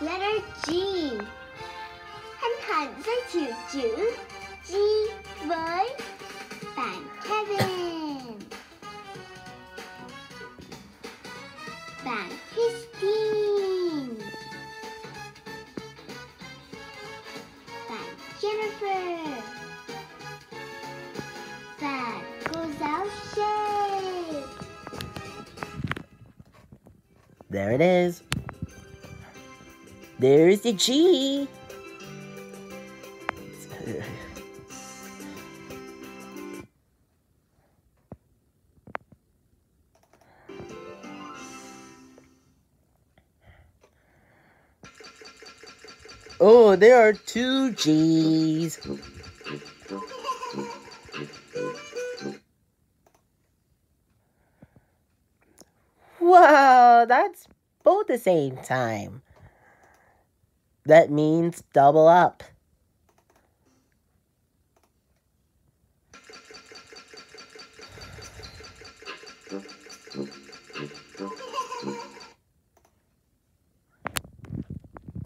Letter G. Hân hạnh thiệu chữ G với bạn Kevin. Bạn Christine. Bạn Jennifer. Và cô giáo Shay. There it is. There's the G. Oh, there are two G's. Wow, that's both the same time. That means double up.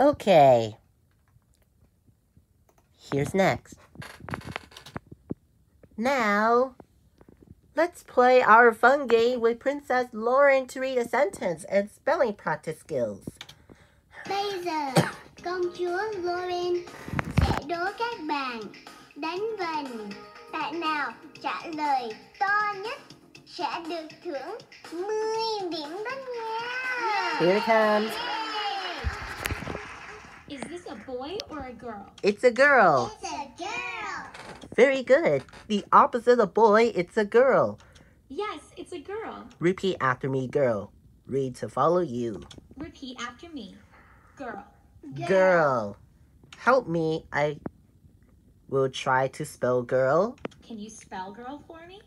Okay. Here's next. Now, let's play our fun game with Princess Lauren to read a sentence and spelling practice skills. Giờ, công chúa Lauren sẽ đố các bạn đánh vần. Bạn nào trả lời to nhất sẽ được thưởng 10 điểm đó nha. Here it comes. Is this a boy or a girl? It's a girl. It's a girl. Very good. The opposite of boy, it's a girl. Yes, it's a girl. Repeat after me, girl. Read to follow you. Repeat after me. Girl. Girl. Help me. I will try to spell girl. Can you spell girl for me?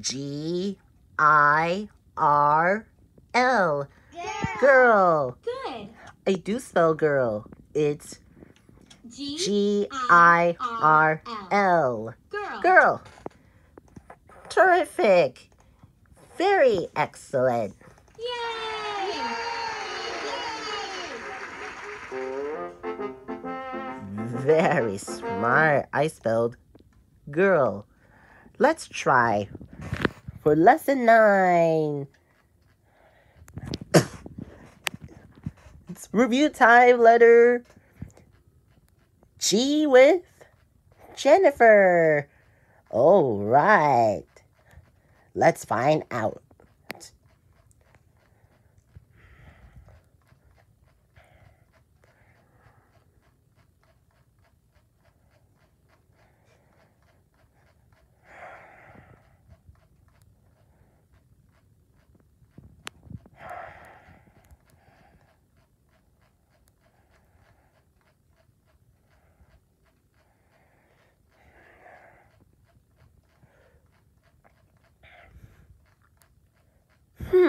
G I R L. Girl. Girl. Good. I do spell girl. It's G. G I R L. Girl. Girl. Terrific. Very excellent. Yay! Very smart. I spelled girl. Let's try for lesson nine. it's review time letter G with Jennifer. All right. Let's find out.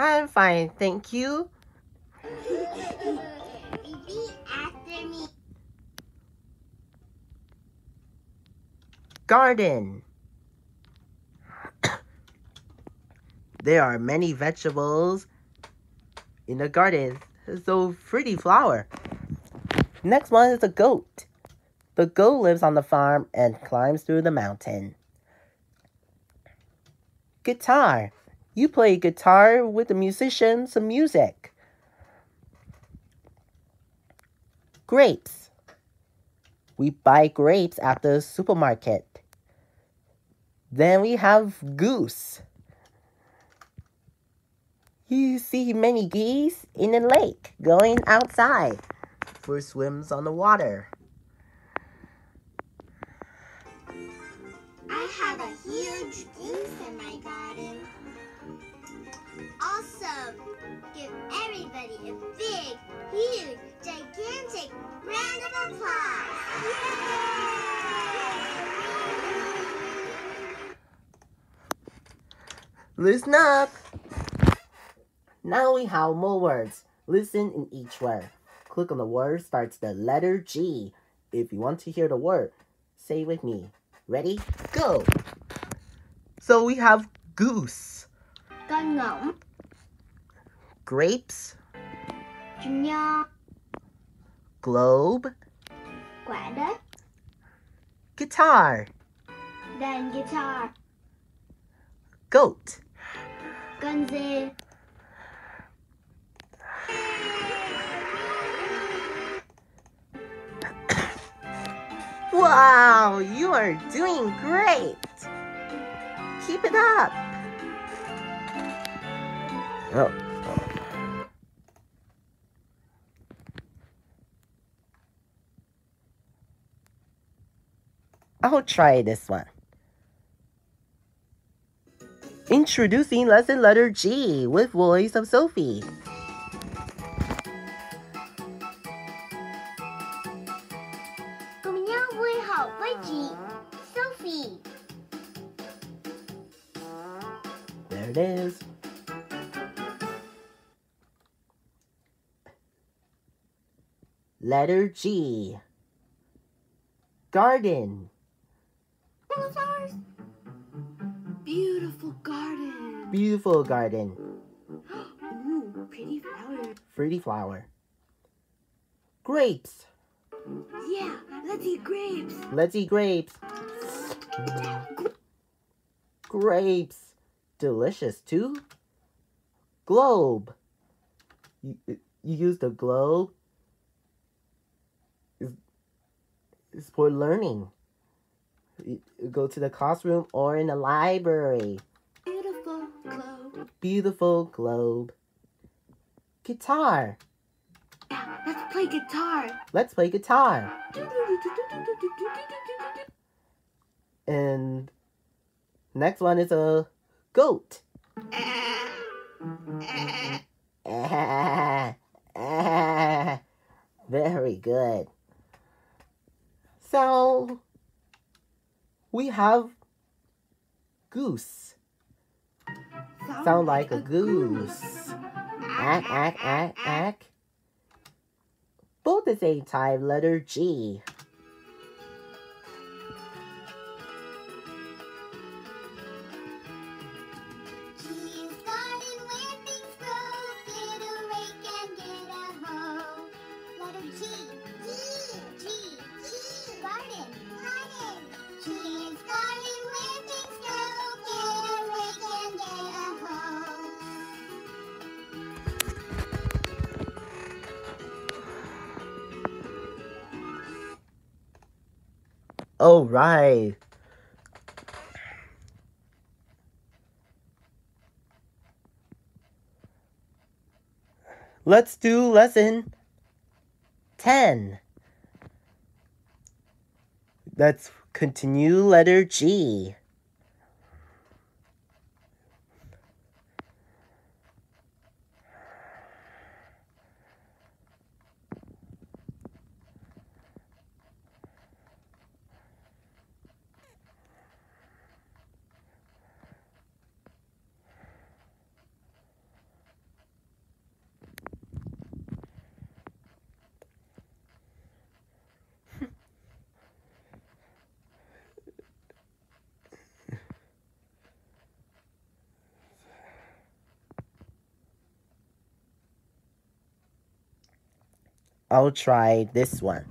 I'm fine, thank you. Garden. there are many vegetables in the garden. So pretty flower. Next one is a goat. The goat lives on the farm and climbs through the mountain. Guitar. You play guitar with the musician some music. Grapes. We buy grapes at the supermarket. Then we have goose. You see many geese in the lake going outside for swims on the water. I have a huge goose in my garden. Awesome! Give everybody a big, huge, gigantic round of applause! Listen up. Now we have more words. Listen in each word. Click on the word starts the letter G. If you want to hear the word, say with me. Ready? Go. So we have goose, Con ngỗng, grapes, nho, globe, quả guitar, then guitar, goat, dê, Wow, you are doing great. Keep it up. Oh. I'll try this one. Introducing lesson letter G with voice of Sophie. Sophie. There it is. Letter G. Garden. Beautiful garden. Beautiful garden. Ooh, pretty flower. Pretty flower. Grapes. Yeah, let's eat grapes. Let's eat grapes. Grapes. Delicious too. Globe. You, you use the globe. Is is for learning. Go to the classroom or in the library. Beautiful globe. Beautiful globe. Guitar. Yeah, let's play guitar. Let's play guitar. And next one is a goat. Very good. So we have goose. Sound like a goose. Ack, ack, ack, ack. Both the same time, letter G. All right. Let's do lesson 10. Let's continue letter G. I'll try this one.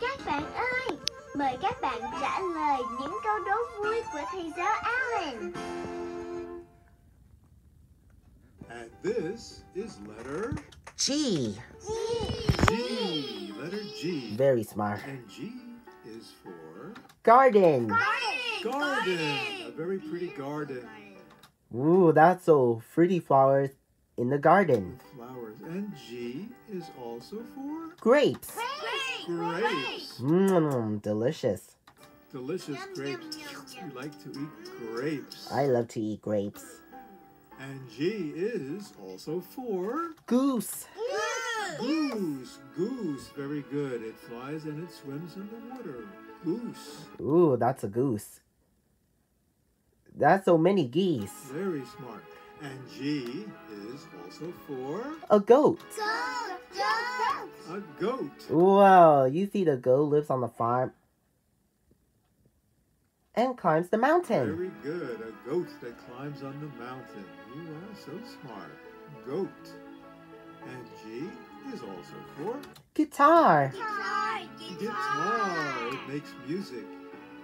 Các bạn ơi, mời các bạn trả lời những câu đố vui của thầy giáo Alan. And this is letter G. G. Letter G. Very smart. And G is for Garden. garden. A very pretty garden. Ooh, that's so pretty flowers in the garden. Flowers. And G is also for Grapes. grapes. Mmm, delicious. delicious Yum, grapes. yum, yum, yum. You like to eat grapes. I love to eat grapes. And G is also for Goose. goose. Goose, very good. It flies and it swims in the water. Goose, Ooh, that's a goose. That's so many geese. very smart. And G is also for A goat. Goat, goat, a goat. Wow, you see the goat lives on the farm and climbs the mountain. Very good. A goat that climbs on the mountain. You are so smart. Goat. And G is also for Guitar. Guitar, guitar. It makes music.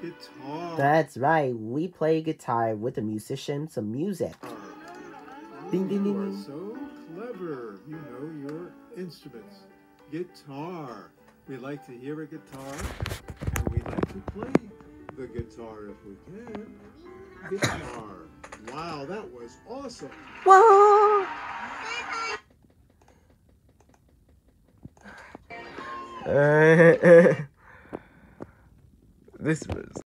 Guitar. That's right. We play guitar with a musician some music. Ding, ding, You ding, are so clever. You know your instruments. Guitar. We like to hear a guitar, and we like to play the guitar if we can. Guitar. Wow, that was awesome. Whoa! this was